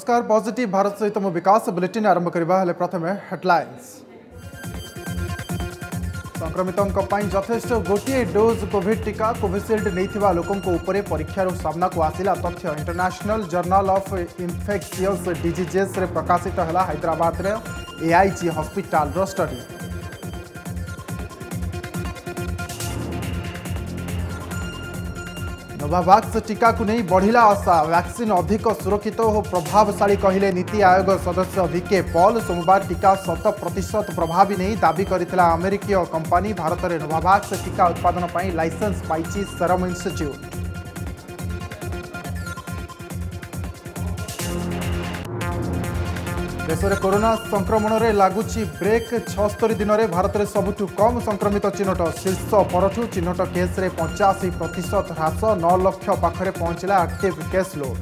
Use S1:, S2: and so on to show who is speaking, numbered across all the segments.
S1: नमस्कार पॉजिटिव भारत सहित मु विकास बुलेटिन आरंभ करवा हेले प्रथमे हेडलाइंस संक्रमितों यथेष्ट गोटे डोज कोविड टीका कोविशिल्ड नहीं लोकों उपर परीक्षार सामना को आसला तथ्य international journal of infectious diseases प्रकाशित है Hyderabad AIG hospital study Novavax टीका को नहीं बढ़ला आशा वैक्सीन अधिक सुरक्षित और प्रभावशा कहे नीति आयोग सदस्य भिके पल सोमवार टीका शत प्रतिशत प्रभावी नहीं दावी करमेरिक कंपानी भारत में नोभाक्स टीका उत्पादन लाइसेंस पाई सेरम इन्यूट দেশের করোনা সংক্রমণের লাগুচি ব্রেক ছস্তরি দিনের ভারতের সবুঠু কম সংক্রমিত চিহ্নট শীর্ষ পরঠু চিহ্নট কেস্রে পঞ্চাশি প্রত হ্রাস ন লক্ষ পাখে পৌঁছলা আক্টিভ কেস লোড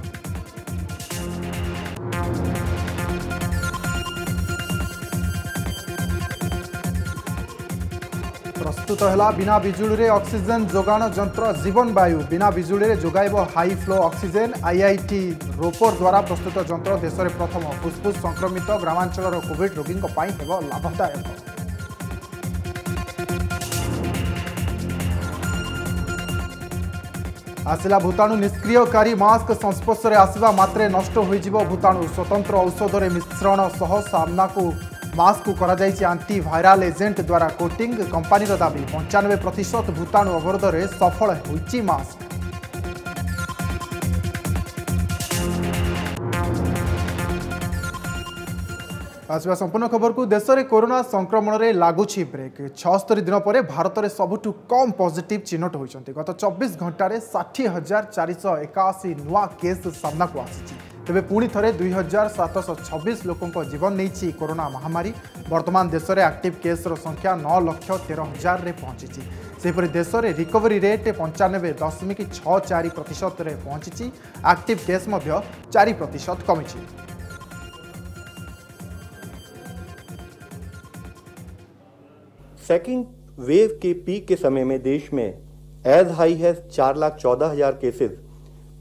S1: प्रस्तुत है बिना विजुड़ी अक्सीजेन जोगाण जंत्र जीवन वायु बिना विजुड़ी जोगाइब high flow oxygen IIT Ropar द्वारा प्रस्तुत जंत्र देश में प्रथम फुस्फुस संक्रमित ग्रामांचल कोविड रोगी लाभदायक आसला ভূতাণু নিষ্ক্রিয়কারী মাস্ক সংস্পর্শে আসবা মাত্রে নষ্ট হয়ে ভূতাণু স্বতন্ত্র ঔষধরে মিশ্রণ সহ সামনাকু ମାସ୍କକୁ କରାଯାଇଛି ଆଣ୍ଟି ଭାଇରାଲ୍ ଏଜେଣ୍ଟ ଦ୍ୱାରା କୋଟିଂ କମ୍ପାନୀର ଦାବି ପଞ୍ଚାନବେ ପ୍ରତିଶତ ଭୂତାଣୁ ଅବରୋଧରେ ସଫଳ ହୋଇଛି ମାସ୍କ আসবা সম্পূর্ণ খবরকু দেশে করোনা সংক্রমণের লাগুছি ব্রেক ছস্তরি দিন পরে ভারতের সবুঠু কম পজিটিভ চিহ্নট হয়েছেন গত চব্বিশ ঘণ্টার ষাঠিয়ে হাজার চারিশ একাশি নূয়া কেস সামনাকু আসিছে তবে পুঁ থে দুই হাজার সাতশহ ছবিশ লোক জীবন নিয়েছে করোনা মহামারী বর্তমান দেশের আক্টিভ কেসর সংখ্যা ন লক্ষ তের হাজারে পৌঁছিছি ସେହିପରି ଦେଶରେ ରିକଭରି ରେଟ୍ ପଞ୍ଚାନବେ ଦଶମିକ ଛଅ ଚାରି ପ୍ରତିଶତରେ ପହଞ୍ଚିଛି ଆକ୍ଟିଭ୍ କେସ୍ ମଧ୍ୟ ଚାରି ପ୍ରତିଶତ କମିଛି
S2: सेकेंड वेव के पीक के समय में देश में एज हाई है चार लाख चौदह हजार केसेज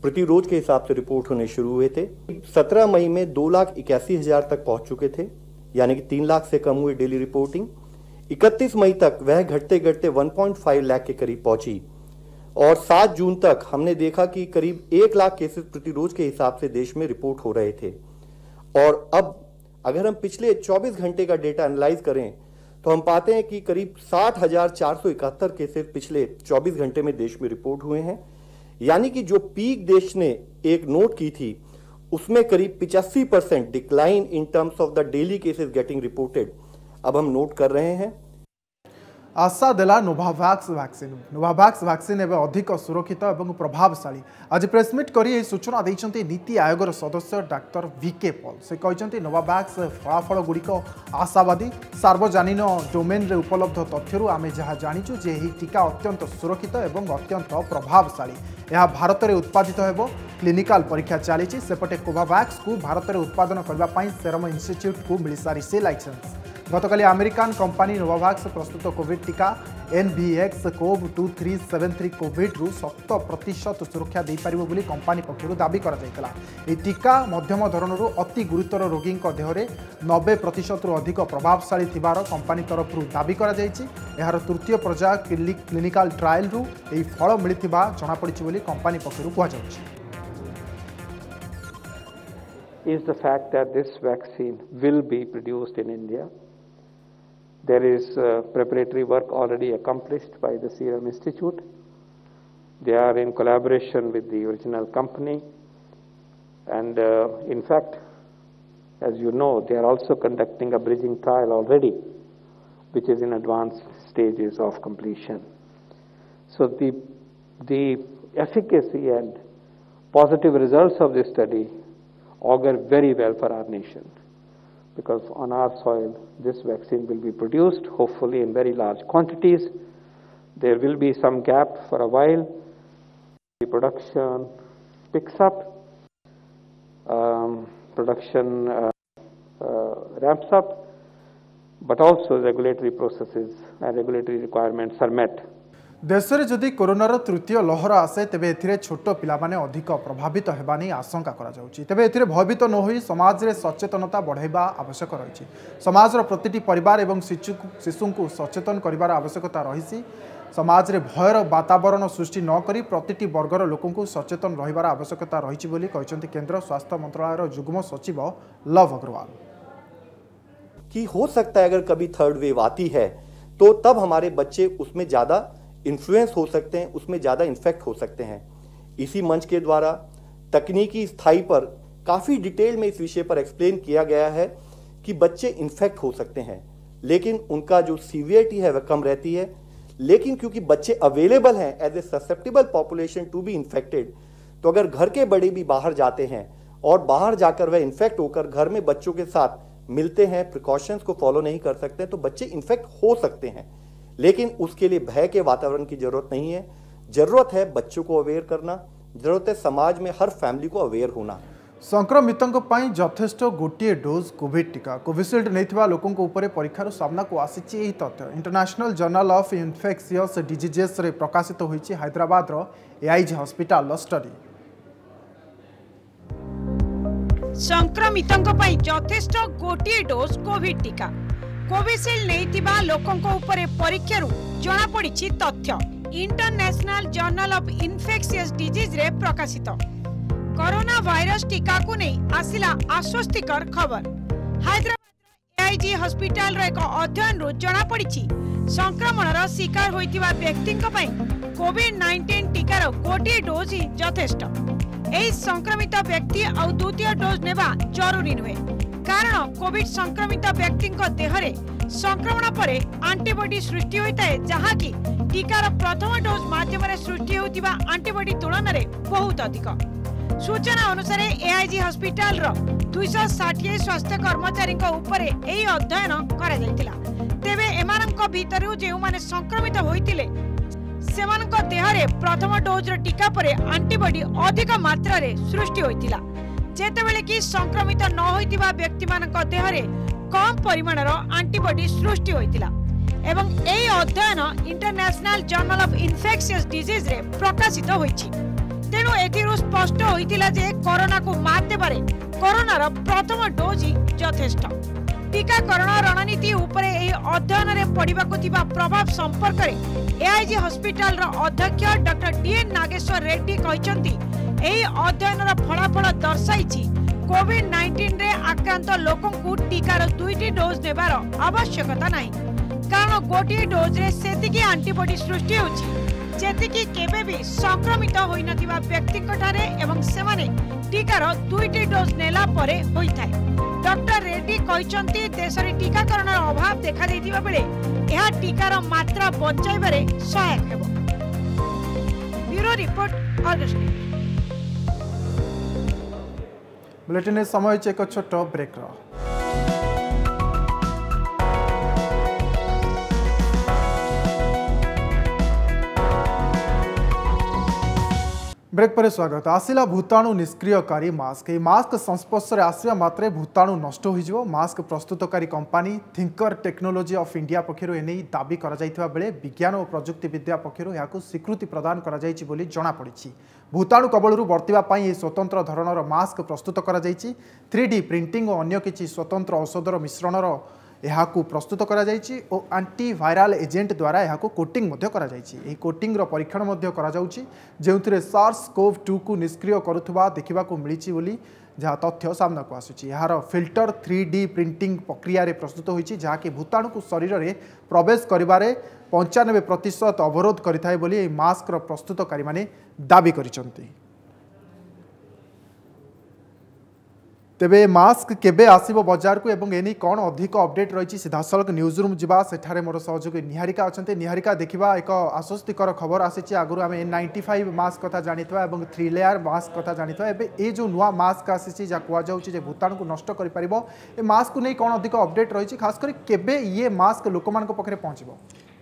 S2: प्रतिरोज के हिसाब से रिपोर्ट होने शुरू हुए थे सत्रह मई में दो लाख इक्यासी हजार तक पहुंच चुके थे यानी कि तीन लाख से कम हुई डेली रिपोर्टिंग इकतीस मई तक वह घटते घटते वन पॉइंट फाइव लाख के करीब पहुंची और सात जून तक हमने देखा कि करीब एक लाख केसेस प्रतिरोज के हिसाब से देश में रिपोर्ट हो रहे थे और अब अगर हम पिछले चौबीस घंटे का डेटा एनालाइज करें तो हम पाते हैं कि करीब साठ हजार चार सौ इकहत्तर केसेस पिछले चौबीस घंटे में देश में रिपोर्ट हुए हैं यानी कि जो पीक देश ने एक नोट की थी उसमें करीब पिचासी percent decline in terms of the daily cases getting reported अब हम नोट कर रहे हैं
S1: ଆଶା ଦେଲା ନୋଭାଭ୍ୟାକ୍ସ ଭ୍ୟାକ୍ସିନ୍ ନୋଭାଭ୍ୟାକ୍ସ ଭ୍ୟାକ୍ସିନ୍ ଏବେ ଅଧିକ ସୁରକ୍ଷିତ ଏବଂ ପ୍ରଭାବଶାଳୀ ଆଜି ପ୍ରେସ୍ମିଟ୍ କରି ଏହି ସୂଚନା ଦେଇଛନ୍ତି ନୀତି ଆୟୋଗର ସଦସ୍ୟ ଡାକ୍ତର ଭିକେ ପଲ୍ ସେ କହିଛନ୍ତି ନୋଭାଭ୍ୟାକ୍ସ ଫଳାଫଳଗୁଡ଼ିକ ଆଶାବାଦୀ ସାର୍ବଜନୀନ ଡୋମେନ୍ରେ ଉପଲବ୍ଧ ତଥ୍ୟରୁ ଆମେ ଯାହା ଜାଣିଛୁ ଯେ ଏହି ଟିକା ଅତ୍ୟନ୍ତ ସୁରକ୍ଷିତ ଏବଂ ଅତ୍ୟନ୍ତ ପ୍ରଭାବଶାଳୀ ଏହା ଭାରତରେ ଉତ୍ପାଦିତ ହେବ କ୍ଲିନିକାଲ ପରୀକ୍ଷା ଚାଲିଛି ସେପଟେ କୋଭାଭ୍ୟାକ୍ସକୁ ଭାରତରେ ଉତ୍ପାଦନ କରିବା ପାଇଁ ସେରମ ଇନ୍ଷ୍ଟିଚ୍ୟୁଟ୍କୁ ମିଳିସାରିଛି ଲାଇସେନ୍ସ গতকাল আমেরিকান কোম্পানি নোভাভাক্স প্রস্তুত কোভিড টিকা NVX CoV two three seven three কোভিড্রু শত প্রতিশত সুরক্ষা দেইপার বলে কোম্পানি পক্ষ দাবি করা এই টিকা মধ্যম ধরনের অতি গুরুতর রোগী দেহরে নবে প্রতিশতর অধিক প্রভাবশালী থার কোম্পানি তরফ দাবি করা যাই এর তৃতীয় পর্যায় ক্লিনিকাল ট্রায়ালু এই ফল মিলি জনাপড়ি বলে কোম্পানি পক্ষ কুযাচ্ছে
S3: is the fact that this vaccine will be produced in India There is uh, preparatory work already accomplished by the Serum Institute. They are in collaboration with the original company. And uh, in fact, as you know, they are also conducting a bridging trial already, which is in advanced stages of completion. So the, the efficacy and positive results of this study augur very well for our nation because on our soil this vaccine will be produced hopefully in very large quantities. There will be some gap for a while. The production picks up, um, production uh, uh, ramps up, but also regulatory processes and regulatory requirements are met.
S1: देश में जदि कोरोनार तृतीय लहर आसे तेज एोट पाने अधिक प्रभावित होवानी आशंका करा भयभीत न नह समाज में सचेतनता बढ़ावा आवश्यक रही समाज प्रति पर शिशु को सचेतन कर आवश्यकता रही समाज में भयर वातावरण सृष्टि नक प्रति वर्गर लोक सचेतन रहीबार आवश्यकता रही केन्द्र स्वास्थ्य मंत्रालय जुग्म सचिव लव अग्रवाल
S2: कि हो सकता है अगर कभी थर्ड वेव आती है तो तब हमारे बच्चे उसमें ज़्यादा इन्फ्लुएंस हो सकते हैं उसमें ज़्यादा इन्फेक्ट हो सकते हैं इसी मंच के द्वारा तकनीकी स्थाई पर काफ़ी डिटेल में इस विषय पर एक्सप्लेन किया गया है कि बच्चे इन्फेक्ट हो सकते हैं लेकिन उनका जो सीवियरिटी है वह कम रहती है लेकिन क्योंकि बच्चे अवेलेबल हैं as a susceptible population to be infected तो अगर घर के बड़े भी बाहर जाते हैं और बाहर जाकर वह इन्फेक्ट होकर घर में बच्चों के साथ मिलते हैं प्रिकॉशंस को फॉलो नहीं कर सकते तो बच्चे इन्फेक्ट हो सकते हैं लेकिन उसके लिए भय के वातावरण की जरूरत नहीं है जरूरत है बच्चों को अवेयर करना जरूरत है समाज में हर फैमिली को अवेयर होना
S1: ସଂକ୍ରମିତଙ୍କ ପାଇଁ ଯଥେଷ୍ଟ ଗୋଟିଏ ଡୋଜ୍ କୋଭିଡ୍ ଟୀକା କୋଭିସିଲ୍ଡ ନେଇଥିବା ଲୋକଙ୍କ ଉପରେ ପରୀକ୍ଷାରୁ ସାମ୍ନାକୁ ଆସିଛି ଏହି ତଥ୍ୟ ଇଣ୍ଟରନ୍ୟାସନାଲ୍ ଜର୍ଣ୍ଣାଲ ଅଫ୍ ଇନ୍ଫେକ୍ସିୟସ୍ ଡିଜିଜେସ୍ରେ ପ୍ରକାଶିତ ହୋଇଛି ହାଇଦ୍ରାବାଦର ଏଆଇଜି ହସ୍ପିଟାଲର ଷ୍ଟଡି
S4: ସଂକ୍ରମିତଙ୍କ ପାଇଁ ଯଥେଷ୍ଟ ଗୋଟିଏ ଡୋଜ୍ କୋଭିଡ୍ ଟୀକା କୋଭିସିଲ୍ଡ ନେଇଥିବା ଲୋକଙ୍କ ଉପରେ ପରୀକ୍ଷାରୁ ଜଣାପଡ଼ିଛି ତଥ୍ୟ ଇଣ୍ଟରନ୍ୟାସନାଲ ଜର୍ଣ୍ଣାଲ ଅଫ୍ ଇନଫେକ୍ସିୟସ୍ ଡିଜିଜ୍ରେ ପ୍ରକାଶିତ କରୋନା ଭାଇରସ୍ ଟିକାକୁ ନେଇ ଆସିଲା ଆଶ୍ୱସ୍ତିକର ଖବର ହାଇଦ୍ରାବାଦର ଏଆଇଜି ହସ୍ପିଟାଲର ଏକ ଅଧ୍ୟୟନରୁ ଜଣାପଡ଼ିଛି ସଂକ୍ରମଣର ଶିକାର ହୋଇଥିବା ବ୍ୟକ୍ତିଙ୍କ ପାଇଁ କୋଭିଡ୍ ନାଇଣ୍ଟିନ୍ ଟିକାର ଗୋଟିଏ ଡୋଜ୍ ହିଁ ଯଥେଷ୍ଟ ଏହି ସଂକ୍ରମିତ ବ୍ୟକ୍ତି ଆଉ ଦ୍ୱିତୀୟ ଡୋଜ୍ ନେବା ଜରୁରୀ ନୁହେଁ କାରଣ କୋଭିଡ୍ ସଂକ୍ରମିତ ବ୍ୟକ୍ତିଙ୍କ ଦେହରେ ସଂକ୍ରମଣ ପରେ ଆଣ୍ଟିବଡି ସୃଷ୍ଟି ହୋଇଥାଏ ଯାହାକି ଟିକାର ପ୍ରଥମ ଡୋଜ୍ ମାଧ୍ୟମରେ ସୃଷ୍ଟି ହେଉଥିବା ଆଣ୍ଟିବଡି ତୁଳନାରେ ବହୁତ ଅଧିକ ସୂଚନା ଅନୁସାରେ ଏଆଇଜି ହସ୍ପିଟାଲର ଦୁଇଶହ ଷାଠିଏ ସ୍ୱାସ୍ଥ୍ୟ କର୍ମଚାରୀଙ୍କ ଉପରେ ଏହି ଅଧ୍ୟୟନ କରାଯାଇଥିଲା ତେବେ ଏମାନଙ୍କ ଭିତରୁ ଯେଉଁମାନେ ସଂକ୍ରମିତ ହୋଇଥିଲେ ସେମାନଙ୍କ ଦେହରେ ପ୍ରଥମ ଡୋଜ୍ର ଟିକା ପରେ ଆଣ୍ଟିବଡି ଅଧିକ ମାତ୍ରାରେ ସୃଷ୍ଟି ହୋଇଥିଲା ଯେତେବେଳେ କି ସଂକ୍ରମିତ ନ ହୋଇଥିବା ବ୍ୟକ୍ତିମାନଙ୍କ ଦେହରେ କମ୍ ପରିମାଣର ଆଣ୍ଟିବଡି ସୃଷ୍ଟି ହୋଇଥିଲା ଏବଂ ଏହି ଅଧ୍ୟୟନ ଇଣ୍ଟରନ୍ୟାସନାଲ ଜର୍ଣ୍ଣାଲ ଅଫ୍ ଇନଫେକ୍ସିୟସ୍ ଡିଜିଜ୍ରେ ପ୍ରକାଶିତ ହୋଇଛି ତେଣୁ ଏଥିରୁ ସ୍ପଷ୍ଟ ହୋଇଥିଲା ଯେ କରୋନାକୁ ମାତ ଦେବାରେ କରୋନାର ପ୍ରଥମ ଡୋଜ୍ ହିଁ ଯଥେଷ୍ଟ ଟିକାକରଣ ରଣନୀତି ଉପରେ ଏହି ଅଧ୍ୟୟନରେ ପଡ଼ିବାକୁ ଥିବା ପ୍ରଭାବ ସମ୍ପର୍କରେ ଏଆଇଜି ହସ୍ପିଟାଲର ଅଧ୍ୟକ୍ଷ ଡକ୍ଟର ଡିଏନ୍ ନାଗେଶ୍ୱର ରେଡ୍ଡି କହିଛନ୍ତି ଏହି ଅଧ୍ୟୟନର ଫଳାଫଳ ଦର୍ଶାଇଛି କୋଭିଡ୍ ନାଇଣ୍ଟିନ୍ରେ ଆକ୍ରାନ୍ତ ଲୋକଙ୍କୁ ଟିକାର ଦୁଇଟି ଡୋଜ୍ ନେବାର ଆବଶ୍ୟକତା ନାହିଁ କାରଣ ଗୋଟିଏ ଡୋଜ୍ରେ ସେତିକି ଆଣ୍ଟିବଡି ସୃଷ୍ଟି ହେଉଛି ଯେତିକି କେବେ ବି ସଂକ୍ରମିତ ହୋଇନଥିବା ବ୍ୟକ୍ତିଙ୍କଠାରେ ଏବଂ ସେମାନେ ଟିକାର ଦୁଇଟି ଡୋଜ୍ ନେଲା ପରେ ହୋଇଥାଏ ଡକ୍ଟର ରେଡ୍ଡି କହିଛନ୍ତି ଦେଶରେ ଟିକାକରଣର ଅଭାବ ଦେଖାଦେଇଥିବା ବେଳେ ଏହା ଟିକାର ମାତ୍ରା ବଞ୍ଚାଇବାରେ ସହାୟକ ହେବ ବ୍ୟୁରୋ ରିପୋର୍ଟ ଅଗଷ୍ଟ
S1: ବୁଲେଟିନ୍ରେ ସମୟ ହେଉଛି ଏକ ଛୋଟ ବ୍ରେକ୍ର ବ୍ରେକ୍ ପରେ ସ୍ୱାଗତ ଆସିଲା ଭୂତାଣୁ ନିଷ୍କ୍ରିୟକାରୀ ମାସ୍କ ଏହି ମାସ୍କ ସଂସ୍ପର୍ଶରେ ଆସିବା ମାତ୍ରେ ଭୂତାଣୁ ନଷ୍ଟ ହୋଇଯିବ ମାସ୍କ ପ୍ରସ୍ତୁତକାରୀ company Thinker technology of India ପକ୍ଷରୁ ଏନେଇ ଦାବି କରାଯାଇଥିବା ବେଳେ ବିଜ୍ଞାନ ଓ ପ୍ରଯୁକ୍ତି ବିଦ୍ୟା ପକ୍ଷରୁ ଏହାକୁ ସ୍ୱୀକୃତି ପ୍ରଦାନ କରାଯାଇଛି ବୋଲି ଜଣାପଡ଼ିଛି ଭୂତାଣୁ କବଳରୁ ବର୍ତ୍ତିବା ପାଇଁ ଏହି ସ୍ୱତନ୍ତ୍ର ଧରଣର ମାସ୍କ ପ୍ରସ୍ତୁତ କରାଯାଇଛି ଥ୍ରୀ ଡି ପ୍ରିଣ୍ଟିଂ ଓ ଅନ୍ୟ କିଛି ସ୍ୱତନ୍ତ୍ର ଔଷଧର ମିଶ୍ରଣର ଏହାକୁ ପ୍ରସ୍ତୁତ କରାଯାଇଛି ଓ ଆଣ୍ଟିଭାଇରାଲ ଏଜେଣ୍ଟ ଦ୍ୱାରା ଏହାକୁ କୋଟିଂ ମଧ୍ୟ କରାଯାଇଛି ଏହି କୋଟିଂର ପରୀକ୍ଷଣ ମଧ୍ୟ କରାଯାଉଛି ଯେଉଁଥିରେ ସାର୍ସ କୋଭ୍ ଟୁକୁ ନିଷ୍କ୍ରିୟ କରୁଥିବା ଦେଖିବାକୁ ମିଳିଛି ବୋଲି ଯାହା ତଥ୍ୟ ସାମ୍ନାକୁ ଆସୁଛି ଏହାର ଫିଲ୍ଟର ଥ୍ରୀ ଡି ପ୍ରିଣ୍ଟିଂ ପ୍ରକ୍ରିୟାରେ ପ୍ରସ୍ତୁତ ହୋଇଛି ଯାହାକି ଭୂତାଣୁକୁ ଶରୀରରେ ପ୍ରବେଶ କରିବାରେ ପଞ୍ଚାନବେ ପ୍ରତିଶତ ଅବରୋଧ କରିଥାଏ ବୋଲି ଏହି ମାସ୍କର ପ୍ରସ୍ତୁତକାରୀମାନେ ଦାବି କରିଛନ୍ତି তেবে মাস্ক কেবে আসব বজারকু এবং এনে কোণ অধিক অপডেট রয়েছে সিধাসলখ নিউজ রুম যা সেঠারে মোর সহযোগী নিহারিকা অনেক নিহারিকা দেখা এক আশ্বস্তিকর খবর আসিছে আগর আমি এন নাইন্টি ফাইভ মাস্ক কথা জাঁথা এবং থ্রি লেয়ার মাস্ক কথা জাঁথা এবে এই যে নূয়া মাস্ক আসিছে যা কুযাচ্ছে যে ভূতাণুকে নষ্ট করে পার এ মাস্ক নিয়ে কোণ অধিক অপডেট রয়েছে খাস করে কেবে ইয়ে মাস্ক লোক পাখে পৌঁছব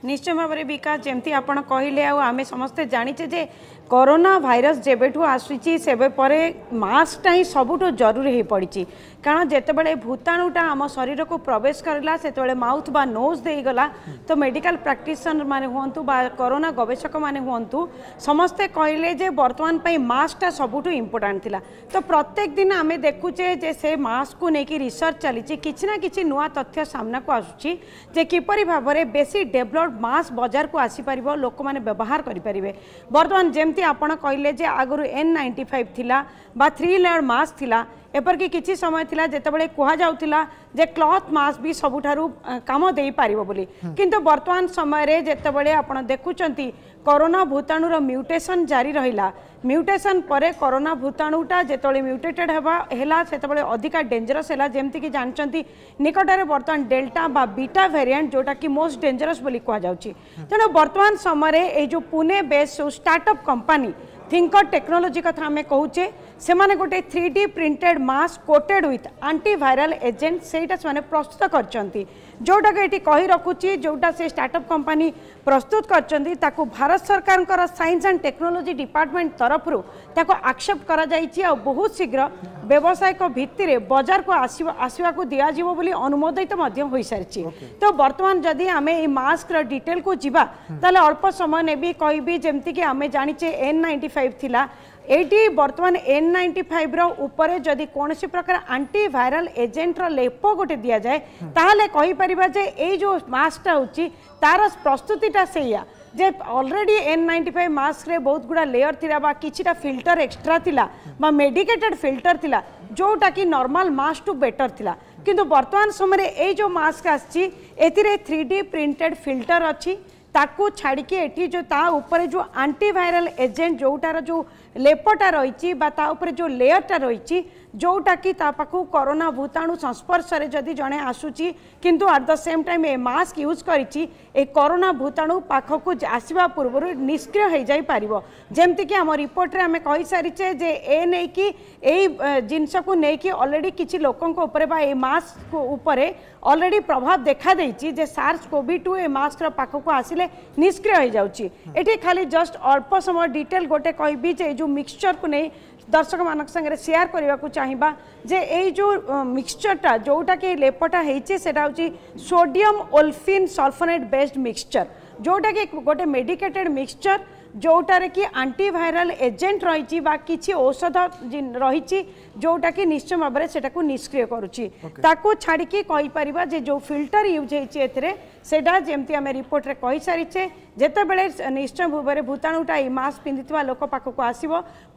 S5: ନିଶ୍ଚୟ ଭାବରେ ବିକାଶ ଯେମିତି ଆପଣ କହିଲେ ଆଉ ଆମେ ସମସ୍ତେ ଜାଣିଛେ ଯେ କରୋନା ଭାଇରସ୍ ଯେବେଠୁ ଆସୁଛି ସେବେ ପରେ ମାସ୍କଟା ହିଁ ସବୁଠୁ ଜରୁରୀ ହୋଇପଡ଼ିଛି କାରଣ ଯେତେବେଳେ ଭୂତାଣୁଟା ଆମ ଶରୀରକୁ ପ୍ରବେଶ କରିଲା ସେତେବେଳେ ମାଉଥ୍ ବା ନୋଜ୍ ଦେଇଗଲା ତ ମେଡ଼ିକାଲ ପ୍ରାକ୍ଟିସନର ମାନେ ହୁଅନ୍ତୁ ବା କରୋନା ଗବେଷକମାନେ ହୁଅନ୍ତୁ ସମସ୍ତେ କହିଲେ ଯେ ବର୍ତ୍ତମାନ ପାଇଁ ମାସ୍କଟା ସବୁଠୁ ଇମ୍ପୋର୍ଟାଣ୍ଟ ଥିଲା ତ ପ୍ରତ୍ୟେକ ଦିନ ଆମେ ଦେଖୁଛେ ଯେ ସେ ମାସ୍କକୁ ନେଇକି ରିସର୍ଚ୍ଚ ଚାଲିଛି କିଛି ନା କିଛି ନୂଆ ତଥ୍ୟ ସାମ୍ନାକୁ ଆସୁଛି ଯେ କିପରି ଭାବରେ ବେଶୀ ଡେଭଲପ୍ मास बजार को आसीपर लोक मैंने व्यवहार करेंगे बर्तमान जमती आपड़ कहले आगु एन नाइंटी फाइव थिला थ्री लेयर मास्क थिला एपरकि किसी समय था जितेबाला कहुला जे क्लथ मास्क भी सबुठ कम दे पार बोली किंतु बर्तमान समय जितेबाला आप देखुं कोरोना भूताणुर म्यूटेसन जारी रहा ମ୍ୟୁଟେସନ୍ ପରେ କରୋନା ଭୂତାଣୁଟା ଯେତେବେଳେ ମ୍ୟୁଟେଟେଡ୍ ହେବା ହେଲା ସେତେବେଳେ ଅଧିକା ଡେଞ୍ଜରସ୍ ହେଲା ଯେମିତିକି ଜାଣିଛନ୍ତି ନିକଟରେ ବର୍ତ୍ତମାନ ଡେଲ୍ଟା ବା ବିଟା ଭେରିଆଣ୍ଟ ଯେଉଁଟାକି ମୋଷ୍ଟ ଡେଞ୍ଜରସ୍ ବୋଲି କୁହାଯାଉଛି ତେଣୁ ବର୍ତ୍ତମାନ ସମୟରେ ଏଇ ଯେଉଁ ପୁନେ ବେସ୍ ଯେଉଁ ଷ୍ଟାର୍ଟଅପ୍ କମ୍ପାନୀ थिंकर टेक्नोलोजी कथा आम कहचे সেমানে গোটে three D printed mask coated with antiviral agent সেইটা সেমানে প্রস্তুত করছেন যেটাকে এটি কহি রাখুছি যেটা সে স্টার্টঅপ কোম্পানি প্রস্তুত করছেন তাকে ভারত সরকারঙ্কর সাইন্স আন্ড টেকনোলোজি ডিপার্টমেন্ট তরফর তাকে আকসেপ্ট করা যাইছি আর বহু শীঘ্র ব্যবসায়িক ভিত্তিরে বজারকু আসিব আসবাক দিয়াযিব বলে অনুমোদিত মধ্য হয়ে সারিছি তো বর্তমান যদি আমি এই মাস্কর ডিটেলকু যা তাহলে অল্প সময় নেবি কহবি যেমিকি আমি জাঁচে এন নাইন্টি ফাইভ লা एटी बर्तमान एन नाइंटी फाइव रूपए जदि कौन प्रकार आंटी भाइराल एजेन्टर लेप गोटे दि जाए तापर जे ये मस्कटा हो तार प्रस्तुति से जे एन नाइंटी फाइव मस्क बहुत गुड़ा लेयर थी कि फिल्टर एक्सट्रा था मेडिकेटेड फिल्टर थिला जोटा कि नर्माल मस्क टू बेटर थिला कि वर्तमान समय ये मस्क आसी थ्री डी प्रिंटेड फिल्टर अच्छी ତାକୁ ଛାଡ଼ିକି ଏଠି ଯେଉଁ ତା ଉପରେ ଯେଉଁ ଆଣ୍ଟିଭାଇରାଲ୍ ଏଜେଣ୍ଟ ଯେଉଁଟାର ଯେଉଁ ଲେପଟା ରହିଛି ବା ତା ଉପରେ ଯେଉଁ ଲେୟରଟା ରହିଛି जोटा कि कोरोना भूताणु संस्पर्श में जदि जड़े आसूची किंतु at the same time a mask use corona भूताणु भूताणु पाखक आसवा पूर्व निष्क्रिय हो जापर जमीक आम रिपोर्ट आम कही सारीचे जे ए नहीं कि जिनस को लेकिन अलरेडी किसी लोकों मास्क अलरेडी प्रभाव देखाई जे सार्स कोविड टू ए मास्क पाखक आसिले निष्क्रिय हो जाए हम्म। खाली जस्ट अल्प समय डिटेल गोटे कह जो मिक्सचर को नहीं दर्शक मान संगे सेयार करने को चाहिए जे यही जो मिक्सचरटा जोटा कि लेपटा होटा हूँ sodium olefin sulfonate based mixture जोटा कि गोटे मेडिकेटेड मिक्सचर जोटार कि आंटीभाइराल एजेंट रही कि औषध रही ଯେଉଁଟାକି ନିଶ୍ଚୟ ଭାବରେ ସେଟାକୁ ନିଷ୍କ୍ରିୟ କରୁଛି ତାକୁ ଛାଡ଼ିକି କହିପାରିବା ଯେ ଯେଉଁ ଫିଲ୍ଟର ୟୁଜ୍ ହେଇଛି ଏଥିରେ ସେଇଟା ଯେମିତି ଆମେ ରିପୋର୍ଟରେ କହିସାରିଛେ ଯେତେବେଳେ ନିଶ୍ଚୟ ଭାବରେ ଭୂତାଣୁଟା ଏଇ ମାସ୍କ ପିନ୍ଧିଥିବା ଲୋକ ପାଖକୁ ଆସିବ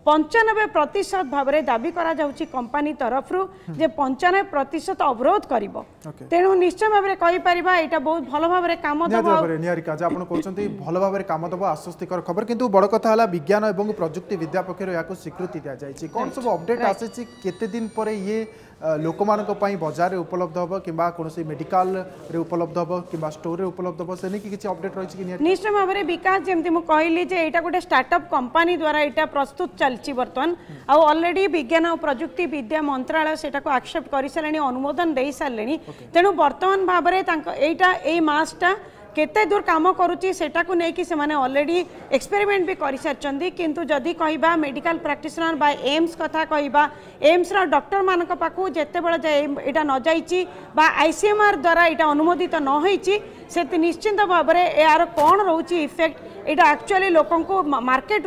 S5: ପଞ୍ଚାନବେ ପ୍ରତିଶତ ଭାବରେ ଦାବି କରାଯାଉଛି କମ୍ପାନୀ ତରଫରୁ ଯେ ପଞ୍ଚାନବେ ପ୍ରତିଶତ ଅବରୋଧ କରିବ ତେଣୁ ନିଶ୍ଚୟ ଭାବରେ କହିପାରିବା ଏଇଟା ବହୁତ ଭଲ ଭାବରେ କାମ ଦେବ
S1: ନିହାରିକା ଯେ ଆପଣ କହୁଛନ୍ତି ଭଲ ଭାବରେ କାମ ଦେବ ଆଶ୍ୱସ୍ତିକର ଖବର କିନ୍ତୁ ବଡ଼ କଥା ହେଲା ବିଜ୍ଞାନ ଏବଂ ପ୍ରଯୁକ୍ତି ବିଦ୍ୟା ପକ୍ଷରୁ ଏହାକୁ ସ୍ୱୀକୃତି ଦିଆଯାଇଛି କ'ଣ ସବୁ ଅପଡେଟ୍ ଆସିଛି केते दिन परे ये लोक मानी बजार उपलब्ध हम कि कौन उपलब्ध हम कि स्टोर उपलब्ध हम से किसी अपडेट रही निश्चित
S5: भाव में विकास जमी कहली गोटे स्टार्टअप कंपानी द्वारा यहाँ प्रस्तुत चलती बर्तन आलरेडी विज्ञान और प्रजुक्ति विद्या मंत्रालय से आक्सेप्ट कर सारे अनुमोदन दे सारे तेणु बर्तमान भाव में यहाँ यही मसटा কেতে দূর কাম করুচি সেটাকু নেইকি সেমানে অলরেডি এক্সপেরিমেন্ট বি করে সারিছন্তি কিন্তু যদি কহিবা মেডিকাল প্র্যাকটিশনার বা এমস কথা কহিবা এমসর ডক্টর মানক পাখু যেতবেলে যায় এটা ন যাইছি বা আইসিএমআর দ্বারা এটা অনুমোদিত ন হইছি সে নিশ্চিন্ত ভাবে এর কোণ রয়েছে ইফেক্ট এটা ଆକ୍ଚୁଆଲି ଲୋକଙ୍କୁ ମାର୍କେଟ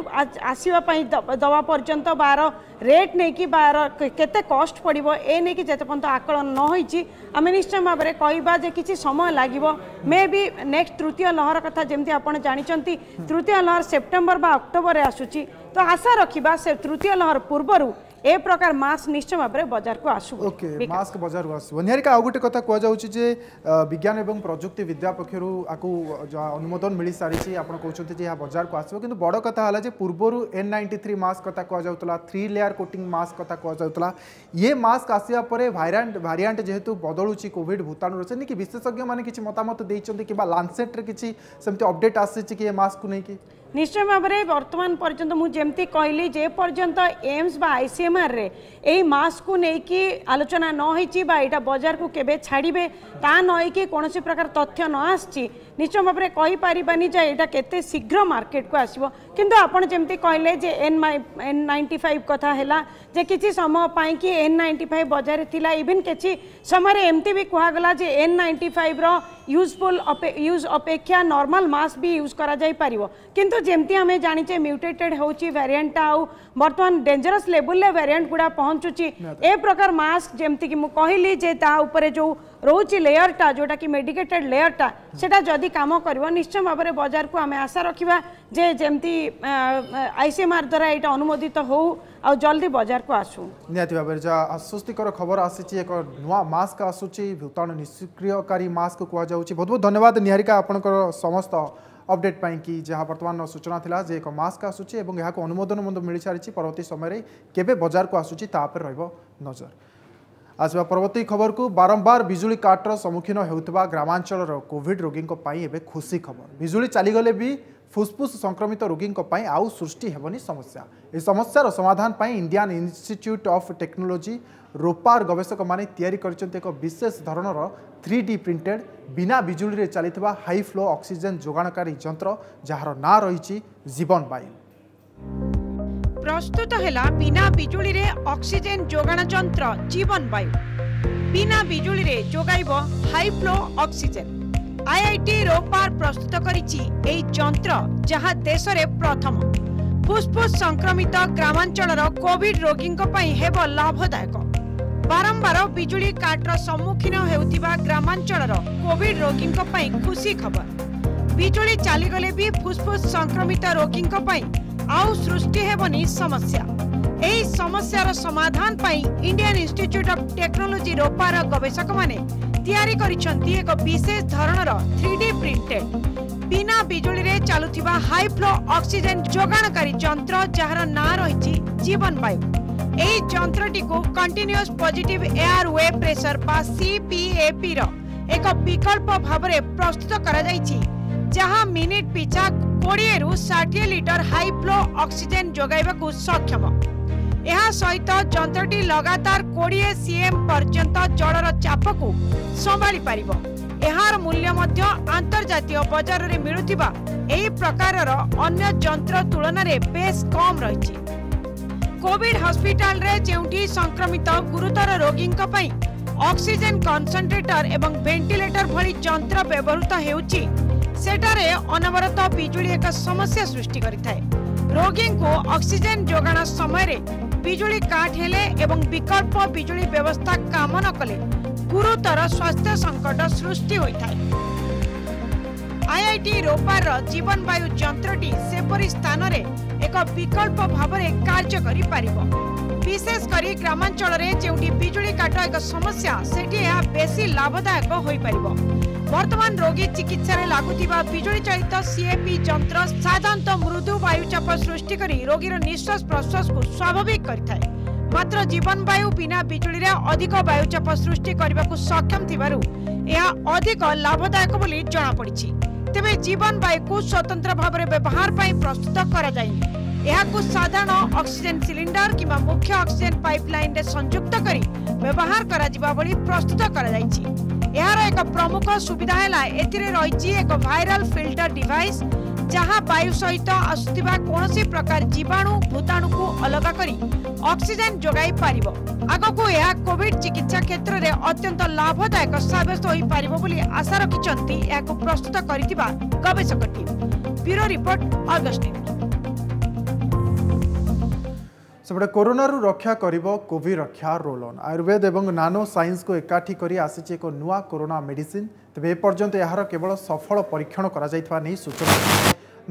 S5: ଆସିବା ପାଇଁ ଦେବା ପର୍ଯ୍ୟନ୍ତ ବା ଆର ରେଟ୍ ନେଇକି ବା ଆର କେତେ କଷ୍ଟ ପଡ଼ିବ ଏ ନେଇକି ଯେତେ ପର୍ଯ୍ୟନ୍ତ ଆକଳନ ନ ହୋଇଛି ଆମେ ନିଶ୍ଚୟ ଭାବରେ କହିବା ଯେ କିଛି ସମୟ ଲାଗିବ ମେ ବି ନେକ୍ସଟ ତୃତୀୟ ଲହର କଥା ଯେମିତି ଆପଣ ଜାଣିଛନ୍ତି ତୃତୀୟ ଲହର ସେପ୍ଟେମ୍ବର ବା ଅକ୍ଟୋବରରେ ଆସୁଛି ତ ଆଶା ରଖିବା ସେ ତୃତୀୟ ଲହର ପୂର୍ବରୁ ए प्रकार मास्क निश्चय भाव में बजार को आसो
S1: ओके मास्क बजार को आसो निहारिका आउ गोटे कथा कहु विज्ञान और प्रजुक्ति विद्या पक्ष अनुमोदन मिल सारी आप कहते हैं बजार को आसो कि बड़ कथा है पूर्वर एन नाइंटी थ्री मस्क क्या कहला थ्री लेयार कोटिंग मस्क क्या कहला ये मस्क आसवा पर भाइराट भारियांट जेहेतु बदलुच्च कॉविड भूताणु से कि विशेषज्ञ मैंने किसी मतामत देखते कि लानसेट्रे किसी सेमती अपडेट आसी कि ये मास्क को
S5: নিশ্চয় ভাবে বর্তমান পর্যন্ত মু যেমতি কইলি যে পর্যন্ত এমস বা আইসিএমআর রে এই মাস্কু নেইকি আলোচনা ন হইছি বা এটা বজারকু
S4: কেবে ছাড়িবে তা নইকি কোনসি প্রকার তথ্য ন আসছি निश्चय भाव में कही कहीपरबानी यहाँ शीघ्र मार्केट को आसो कि आपत जमी कहले एन नाइंटी फाइव कथा है कि समय पाई कि एन नाइंटी फाइव बजारे इवेन किसी समय एमती भी कहगला एन नाइंटी फाइव रूजफुल यूज अपेक्षा नर्माल मस्क भी यूज करपर कि जमी आम जाने म्यूटेटेड होरिएटा आर्तमान डेंजरस लेवल रे गुड़ा पहुँचुची ए प्रकार मस्क जमीक मुझे कहली जो রয়েছে লেয়রটা যেটা কি মেডিকেটেড লেয়রটা সেটা যদি কাম করব নিশ্চয় ভাবে বজারকু আমি আশা রাখবা যে যেমতি আইসিএমআর দ্বারা এটা অনুমোদিত হো ଆଉ ଜଲ୍ଦି ବଜାରକୁ ଆସୁ
S1: ନିହାତି ଭାବରେ ଯାହା ଆଶ୍ୱସ୍ତିକର ଖବର ଆସିଛି ଏକ ନୂଆ ମାସ୍କ ଆସୁଛି ଭୂତାଣୁ ନିଷ୍କ୍ରିୟକାରୀ ମାସ୍କ କୁହାଯାଉଛି ବହୁତ ବହୁତ ଧନ୍ୟବାଦ ନିହାରିକା ଆପଣଙ୍କର ସମସ୍ତ ଅପଡେଟ୍ ପାଇଁକି ଯାହା ବର୍ତ୍ତମାନର ସୂଚନା ଥିଲା ଯେ ଏକ ମାସ୍କ ଆସୁଛି ଏବଂ ଏହାକୁ ଅନୁମୋଦନ ମଧ୍ୟ ମିଳିସାରିଛି ପରବର୍ତ୍ତୀ ସମୟରେ କେବେ ବଜାରକୁ ଆସୁଛି ତା ଉପରେ ରହିବ ନଜର आसती खबरको बारम्बार विजुली काट्र सम्मुखीन हुमाञ्चल र कोड रोगी को पाई एबे खुसी खबर बिजुली विजुली चाहिँ फुसफुस संक्रमित रोगी को पाई आउ सृष्टि हेबनी समस्या ए समस्या रो समाधान पाई India institute of technology Ropar गवेषक माने तयारी एक विशेष धर थ्री डि प्रिन्टेड बिजुली रे चाहिँ हाई फ्लो जोगाणकारी यंत्र जो ना रहीची जीवन जीवनवायु
S4: ପ୍ରସ୍ତୁତ ହେଲା ବିନା ବିଜୁଳିରେ ଅକ୍ସିଜେନ୍ ଯୋଗାଣ ଯନ୍ତ୍ର ଜୀବନବାୟୁ ବିନା ବିଜୁଳିରେ ଯୋଗାଇବ ହାଇଫ୍ଲୋ ଅକ୍ସିଜେନ୍ ଆଇଆଇଟି ରୋପାର ପ୍ରସ୍ତୁତ କରିଛି ଏହି ଯନ୍ତ୍ର ଯାହା ଦେଶରେ ପ୍ରଥମ ଫୁସ୍ଫୁସ୍ ସଂକ୍ରମିତ ଗ୍ରାମାଞ୍ଚଳର କୋଭିଡ୍ ରୋଗୀଙ୍କ ପାଇଁ ହେବ ଲାଭଦାୟକ ବାରମ୍ବାର ବିଜୁଳି କାଟର ସମ୍ମୁଖୀନ ହେଉଥିବା ଗ୍ରାମାଞ୍ଚଳର କୋଭିଡ୍ ରୋଗୀଙ୍କ ପାଇଁ ଖୁସି ଖବର ବିଜୁଳି ଚାଲିଗଲେ ବି ଫୁସ୍ଫୁସ୍ ସଂକ୍ରମିତ ରୋଗୀଙ୍କ ପାଇଁ ଆଉ ସୃଷ୍ଟି ହେବନି ସମସ୍ୟା ଏହି ସମସ୍ୟାର ସମାଧାନ ପାଇଁ Indian Institute of Technology Ropar ଗବେଷକମାନେ ତିଆରି କରିଛନ୍ତି ଏକ ବିଶେଷ ଧରଣର ଥ୍ରୀ ଡି ପ୍ରିଣ୍ଟେଡ୍ ବିନା ବିଜୁଳିରେ ଚାଲୁଥିବା ହାଇ ଫ୍ଲୋ ଅକ୍ସିଜେନ୍ ଯୋଗାଣକାରୀ ଯନ୍ତ୍ର ଯାହାର ନାଁ ରହିଛି ଜୀବନ ବାୟୁ ଏହି ଯନ୍ତ୍ରଟିକୁ continuous positive airway pressure ବା ସିପିଏପିର ଏକ ବିକଳ୍ପ ଭାବରେ ପ୍ରସ୍ତୁତ କରାଯାଇଛି ଯାହା ମିନିଟ୍ ପିଛା কোড়িয়েরু ষাঠিয়ে লিটর হাই ফ্লো অক্সিজেন যোগাইবাকু সক্ষম ଏହା ସହିତ ଯନ୍ତ୍ରଟି ଲଗାତାର କୋଡ଼ିଏ ସିଏମ୍ ପର୍ଯ୍ୟନ୍ତ ଜଳର ଚାପକୁ ସମ୍ଭାଳି ପାରିବ ଏହାର ମୂଲ୍ୟ ମଧ୍ୟ ଆନ୍ତର୍ଜାତୀୟ ବଜାରରେ ମିଳୁଥିବା ଏହି ପ୍ରକାରର ଅନ୍ୟ ଯନ୍ତ୍ର ତୁଳନାରେ ବେଶ୍ କମ୍ ରହିଛି କୋଭିଡ୍ ହସ୍ପିଟାଲରେ ଯେଉଁଠି ସଂକ୍ରମିତ ଗୁରୁତର ରୋଗୀଙ୍କ ପାଇଁ ଅକ୍ସିଜେନ୍ କନ୍ସନ୍ଟ୍ରେଟର ଏବଂ ଭେଣ୍ଟିଲେଟର ଭଳି ଯନ୍ତ୍ର ବ୍ୟବହୃତ ହେଉଛି ସେଠାରେ ଅନବରତ ବିଜୁଳି ଏକ ସମସ୍ୟା ସୃଷ୍ଟି କରିଥାଏ ରୋଗୀଙ୍କୁ ଅକ୍ସିଜେନ ଯୋଗାଣ ସମୟରେ ବିଜୁଳି କାଟ ହେଲେ ଏବଂ ବିକଳ୍ପ ବିଜୁଳି ବ୍ୟବସ୍ଥା କାମ ନ କଲେ ଗୁରୁତର ସ୍ୱାସ୍ଥ୍ୟ ସଙ୍କଟ ସୃଷ୍ଟି ହୋଇଥାଏ ଆଇଆଇଟି ରୋପାର ଜୀବନ ବାୟୁ ଯନ୍ତ୍ରଟି ସେପରି ସ୍ଥାନରେ ଏକ ବିକଳ୍ପ ଭାବରେ କାର୍ଯ୍ୟ କରିପାରିବ বিশেষ করে গ্রামাঞ্চলের যেটি বিজুড়ি কাট এক সমস্যা সেটি বেশি লাভদায়ক হয়ে পাব বর্তমান রোগী চিকিৎসার লাগুবা বিজুড়ি চালিত সিএপি যন্ত্র সাধারণত মৃদু বায়ুচাপ সৃষ্টি করে রোগীর নিঃশ্বাস প্রশ্বাসক স্বাভাবিক করে থাকে মাত্র জীবন বায়ু বিনা বিজুড়ি অধিক বায়ুচাপ সৃষ্টি করা সক্ষম থাকার অধিক লাভদায়ক বলে জনাপড়ি তেমনি জীবন বায়ুকে স্বতন্ত্র ভাবে ব্যবহার প্রস্তুত করা যায়নি ଏହାକୁ ସାଧାରଣ ଅକ୍ସିଜେନ୍ ସିଲିଣ୍ଡର କିମ୍ବା ମୁଖ୍ୟ ଅକ୍ସିଜେନ୍ ପାଇପ୍ ଲାଇନ୍ରେ ସଂଯୁକ୍ତ କରି ବ୍ୟବହାର କରାଯିବା ଭଳି ପ୍ରସ୍ତୁତ କରାଯାଇଛି ଏହାର ଏକ ପ୍ରମୁଖ ସୁବିଧା ହେଲା ଏଥିରେ ରହିଛି ଏକ ଭାଇରାଲ ଫିଲ୍ଟର ଡିଭାଇସ୍ ଯାହା ବାୟୁ ସହିତ ଆସୁଥିବା କୌଣସି ପ୍ରକାର ଜୀବାଣୁ ଭୂତାଣୁକୁ ଅଲଗା କରି ଅକ୍ସିଜେନ୍ ଯୋଗାଇ ପାରିବ ଆଗକୁ ଏହା କୋଭିଡ୍ ଚିକିତ୍ସା କ୍ଷେତ୍ରରେ ଅତ୍ୟନ୍ତ ଲାଭଦାୟକ ସାବ୍ୟସ୍ତ ହୋଇପାରିବ ବୋଲି ଆଶା ରଖିଛନ୍ତି ଏହାକୁ ପ୍ରସ୍ତୁତ କରିଥିବା ଗବେଷକ ଟିମ୍ ବ୍ୟୁରୋ ରିପୋର୍ଟ ଅଗଷ୍ଟ তো
S1: বড় করোনা ৰক্ষা কৰিব কোভি ৰক্ষা ৰোলন আয়ুর্বেদ আৰু নানো সায়েন্স কো একাঠি কৰি আছছে এক নুৱা করোনা মেডিসিন তebe পৰ্যন্ত ইয়াৰ কেৱল সফল পৰীক্ষাণ কৰা যায়ি থোৱা নাই সূচণ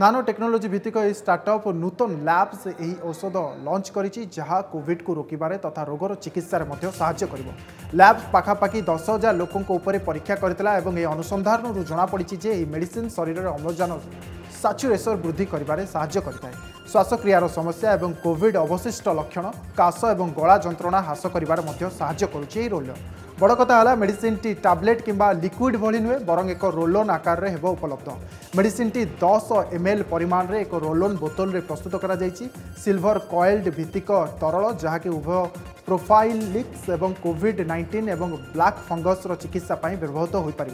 S1: নানো টেকন'লজি ভিত্তিক এই ষ্টার্টআপ নুতন ল্যাবছ এই ঔষধ লঞ্চ কৰিছে যাহ কোভিড কো ৰোকিবাৰে তথা ৰোগৰ চিকিৎসাৰ মদ্য সহায় কৰিব ল্যাব পাখা পাকি 10000 লোকৰ ওপৰে পৰীক্ষা কৰিতলা আৰু এই অনুসংহৰ ন জনা পঢ়িছে যে এই মেডিসিন শৰীৰৰ অনৰজান ସାଚୁରେସନ ବୃଦ୍ଧି କରିବାରେ ସାହାଯ୍ୟ କରିଥାଏ ଶ୍ୱାସକ୍ରିୟାର ସମସ୍ୟା ଏବଂ କୋଭିଡ୍ ଅବଶିଷ୍ଟ ଲକ୍ଷଣ କାଶ ଏବଂ ଗଳା ଯନ୍ତ୍ରଣା ହ୍ରାସ କରିବାରେ ମଧ୍ୟ ସାହାଯ୍ୟ କରୁଛି ଏହି ରୋଲର ବଡ଼ କଥା ହେଲା ମେଡ଼ିସିନଟି ଟାବଲେଟ୍ କିମ୍ବା ଲିକ୍ୱିଡ୍ ଭଳି ନୁହେଁ ବରଂ ଏକ ରୋଲୋନ୍ ଆକାରରେ ହେବ ଉପଲବ୍ଧ ମେଡ଼ିସିନଟି ଦଶ ଏମ୍ ଏଲ୍ ପରିମାଣରେ ଏକ ରୋଲୋନ୍ ବୋତଲରେ ପ୍ରସ୍ତୁତ କରାଯାଇଛି ସିଲଭର କଏଲ୍ଡ ଭିତ୍ତିକ ତରଳ ଯାହାକି ଉଭୟ প্রোফাইল লিক্স এবং কোভিড নাইন্টিন এবং ব্লাক ফঙ্গসর চিকিৎসা পাই ব্যবহৃত হয়েপার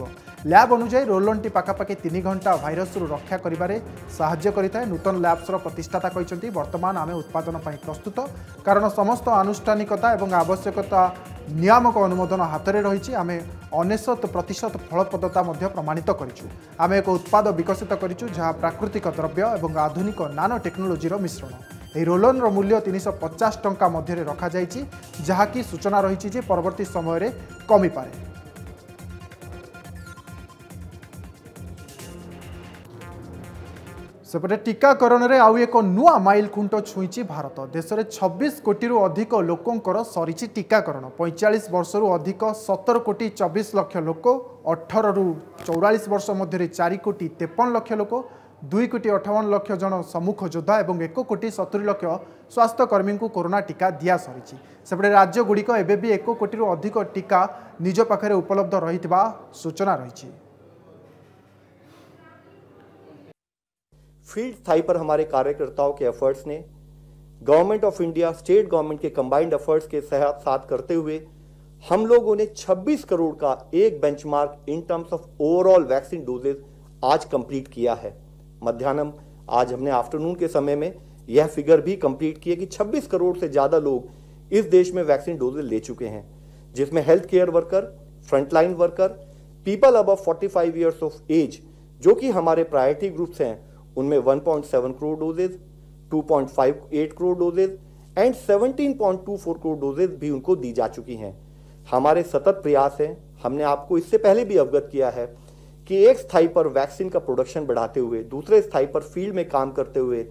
S1: ল্যাব অনুযায়ী রোলনটি পাখাপাখি তিন ঘণ্টা ভাইরসর রক্ষা করবার সাহায্য করে থাকে নূতন ল্যাবসর প্রতিষ্ঠাতা কিন্তু বর্তমান আমি উৎপাদন পাই প্রস্তুত কারণ সমস্ত আনুষ্ঠানিকতা এবং আবশ্যকতা নিয়ামক অনুমোদন হাতরে রয়েছে আমি অনেশত প্রতিশত ফলপ্রদতা মধ্যে প্রমাণিত করেছু আমি এক উৎপাদ বিকশিত করেছু যা প্রাকৃতিক দ্রব্য এবং আধুনিক নানো টেকনোলোজির মিশ্রণ ଏହି ରୋଲନ୍ର ମୂଲ୍ୟ ତିନିଶହ ପଚାଶ ଟଙ୍କା ମଧ୍ୟରେ ରଖାଯାଇଛି ଯାହାକି ସୂଚନା ରହିଛି ଯେ ପରବର୍ତ୍ତୀ ସମୟରେ କମିପାରେ ସେପଟେ ଟିକାକରଣରେ ଆଉ ଏକ ନୂଆ ମାଇଲ ଖୁଣ୍ଟ ଛୁଇଁଛି ଭାରତ ଦେଶରେ ଛବିଶ କୋଟିରୁ ଅଧିକ ଲୋକଙ୍କର ସରିଛି ଟିକାକରଣ ପଇଁଚାଳିଶ ବର୍ଷରୁ ଅଧିକ ସତର କୋଟି ଚବିଶ ଲକ୍ଷ ଲୋକ ଅଠରରୁ ଚଉରାଳିଶ ବର୍ଷ ମଧ୍ୟରେ ଚାରି କୋଟି ତେପନ ଲକ୍ଷ ଲୋକ दुई দুই কোটি অঠাবন লক্ষ জন সম্মুখ যোদ্ধা এবং এক কোটি সতুরি লক্ষ স্বাস্থ্যকর্মী করোনা টিকা দিয়া সরিছে সেপটে রাজ্যগুড়িক एक कोटी কোটি अधिक टीका निज पाखे उपलब्ध रही सूचना रही
S2: फील्ड स्थाई पर हमारे कार्यकर्ताओं के एफर्ट्स ने government of India state government के कंबाइंड एफर्ट्स के साथ साथ करते हुए हम लोगों ने 26 करोड़ का एक benchmark in terms of overall vaccine doses आज कंप्लीट किया है मध्यान्हम आज हमने आफ्टरनून के समय में यह फिगर भी कंप्लीट की है कि 26 करोड़ से ज़्यादा लोग इस देश में वैक्सीन डोजेज ले चुके हैं जिसमें health care worker frontline worker people अब 45 फाइव ईयर्स ऑफ एज जो कि हमारे प्रायोरिटी ग्रुप्स हैं उनमें 1.7 crore doses 2.58 crore doses and 17.24 crore doses भी उनको दी जा चुकी हैं हमारे सतत प्रयास हैं हमने आपको इससे पहले भी अवगत किया है कि एक स्थाई पर वैक्सीन का प्रोडक्शन बढ़ाते हुए दूसरे स्थाई पर फील्ड में काम करते हुए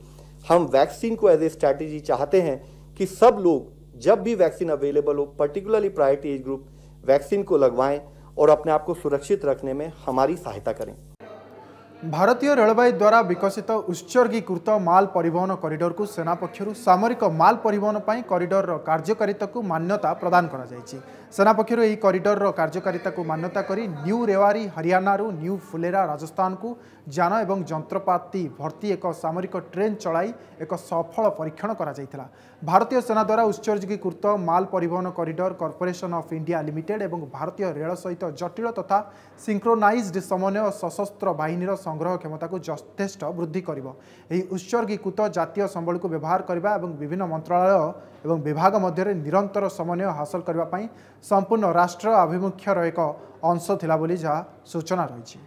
S2: हम वैक्सीन को एज ए स्ट्रैटेजी चाहते हैं कि सब लोग जब भी वैक्सीन अवेलेबल हो particularly priority age group vaccine को लगवाएं और अपने आप को सुरक्षित रखने में हमारी सहायता करें भारतीय
S1: ଭାରତୀୟ ରେଳବାଇ ଦ୍ୱାରା ବିକଶିତ ଉତ୍ସର୍ଗୀକୃତ ମାଲ ପରିବହନ କରିଡରକୁ ସେନା ପକ୍ଷରୁ ସାମରିକ ମାଲ ପରିବହନ ପାଇଁ କରିଡରର କାର୍ଯ୍ୟକାରିତାକୁ ମାନ୍ୟତା ପ୍ରଦାନ କରାଯାଇଛି ସେନା ପକ୍ଷରୁ ଏହି କରିଡରର କାର୍ଯ୍ୟକାରିତାକୁ ମାନ୍ୟତା କରି ନ୍ୟୁ ରେୱାରୀ ହରିୟାଣାରୁ ନ୍ୟୁ ଫୁଲେରା ରାଜସ୍ଥାନକୁ ଯାନ ଏବଂ ଯନ୍ତ୍ରପାତି ଭର୍ତ୍ତି ଏକ ସାମରିକ ଟ୍ରେନ୍ ଚଳାଇ ଏକ ସଫଳ ପରୀକ୍ଷଣ କରାଯାଇଥିଲା ଭାରତୀୟ ସେନା ଦ୍ୱାରା ଉତ୍ସର୍ଗୀକୃତ ମାଲ ପରିବହନ corridor corporation of India limited ଏବଂ ଭାରତୀୟ ରେଳ ସହିତ ଜଟିଳ ତଥା ସିଙ୍କ୍ରୋନାଇଜ୍ଡ ସମନ୍ୱୟ ସଶସ୍ତ୍ର ବାହିନୀର ସଂଗ୍ରହ କ୍ଷମତାକୁ ଯଥେଷ୍ଟ ବୃଦ୍ଧି କରିବ ଏହି ଉତ୍ସର୍ଗୀକୃତ ଜାତୀୟ ସମ୍ବଳକୁ ବ୍ୟବହାର କରିବା ଏବଂ ବିଭିନ୍ନ ମନ୍ତ୍ରଣାଳୟ ଏବଂ ବିଭାଗ ମଧ୍ୟରେ ନିରନ୍ତର ସମନ୍ୱୟ ହାସଲ କରିବା ପାଇଁ ସମ୍ପୂର୍ଣ୍ଣ ରାଷ୍ଟ୍ର ଆଭିମୁଖ୍ୟର ଏକ ଅଂଶ ଥିଲା ବୋଲି ଯାହା ସୂଚନା ରହିଛି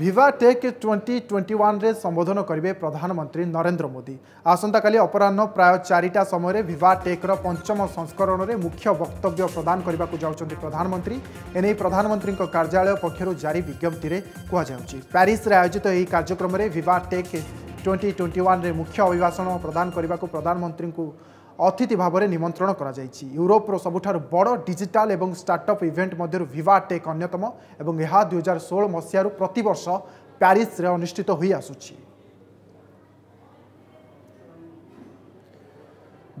S1: ଭିଭା ଟେକ୍ ଟ୍ୱେଣ୍ଟି ଟ୍ୱେଣ୍ଟି ୱାନ୍ରେ ସମ୍ବୋଧନ କରିବେ ପ୍ରଧାନମନ୍ତ୍ରୀ ନରେନ୍ଦ୍ର ମୋଦି ଆସନ୍ତାକାଲି ଅପରାହ୍ନ ପ୍ରାୟ ଚାରିଟା ସମୟରେ ଭିଭା ଟେକ୍ର ପଞ୍ଚମ ସଂସ୍କରଣରେ ମୁଖ୍ୟ ବକ୍ତବ୍ୟ ପ୍ରଦାନ କରିବାକୁ ଯାଉଛନ୍ତି ପ୍ରଧାନମନ୍ତ୍ରୀ ଏନେଇ ପ୍ରଧାନମନ୍ତ୍ରୀଙ୍କ କାର୍ଯ୍ୟାଳୟ ପକ୍ଷରୁ ଜାରି ବିଜ୍ଞପ୍ତିରେ କୁହାଯାଉଛି ପ୍ୟାରିସ୍ରେ ଆୟୋଜିତ ଏହି କାର୍ଯ୍ୟକ୍ରମରେ ଭିଭା ଟେକ୍ ଟ୍ୱେଣ୍ଟି ଟ୍ୱେଣ୍ଟି ୱାନ୍ରେ ମୁଖ୍ୟ ଅଭିଭାଷଣ ପ୍ରଦାନ କରିବାକୁ ପ୍ରଧାନମନ୍ତ୍ରୀଙ୍କୁ ଅତିଥି ଭାବରେ ନିମନ୍ତ୍ରଣ କରାଯାଇଛି ୟୁରୋପର ସବୁଠାରୁ ବଡ଼ ଡିଜିଟାଲ ଏବଂ ଷ୍ଟାର୍ଟଅପ୍ ଇଭେଣ୍ଟ ମଧ୍ୟରୁ ଭିଭା ଟେକ୍ ଅନ୍ୟତମ ଏବଂ ଏହା ଦୁଇହଜାର ଷୋହଳ ମସିହାରୁ ପ୍ରତିବର୍ଷ ପ୍ୟାରିସ୍ରେ ଅନୁଷ୍ଠିତ ହୋଇ ଆସୁଛି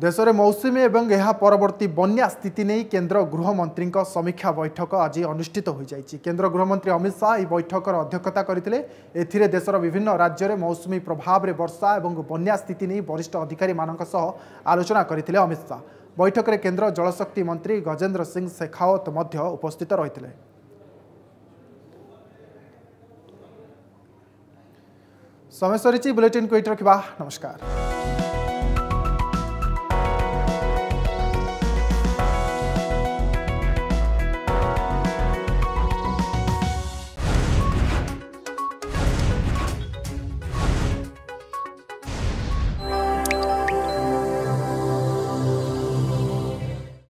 S1: ଦେଶରେ ମୌସୁମୀ ଏବଂ ଏହା ପରବର୍ତ୍ତୀ ବନ୍ୟା ସ୍ଥିତି ନେଇ କେନ୍ଦ୍ର ଗୃହମନ୍ତ୍ରୀଙ୍କ ସମୀକ୍ଷା ବୈଠକ ଆଜି ଅନୁଷ୍ଠିତ ହୋଇଯାଇଛି କେନ୍ଦ୍ର ଗୃହମନ୍ତ୍ରୀ ଅମିତ ଶାହା ଏହି ବୈଠକର ଅଧ୍ୟକ୍ଷତା କରିଥିଲେ ଏଥିରେ ଦେଶର ବିଭିନ୍ନ ରାଜ୍ୟରେ ମୌସୁମୀ ପ୍ରଭାବରେ ବର୍ଷା ଏବଂ ବନ୍ୟା ସ୍ଥିତି ନେଇ ବରିଷ୍ଠ ଅଧିକାରୀମାନଙ୍କ ସହ ଆଲୋଚନା କରିଥିଲେ ଅମିତ ଶାହା ବୈଠକରେ କେନ୍ଦ୍ର ଜଳଶକ୍ତି ମନ୍ତ୍ରୀ ଗଜେନ୍ଦ୍ର ସିଂ ଶେଖାଓ୍ୱତ ମଧ୍ୟ ଉପସ୍ଥିତ ରହିଥିଲେ ସମୟ ସରିଛି ବୁଲେଟିନ୍ କୁ ଏଇଠି ରଖିବା ନମସ୍କାର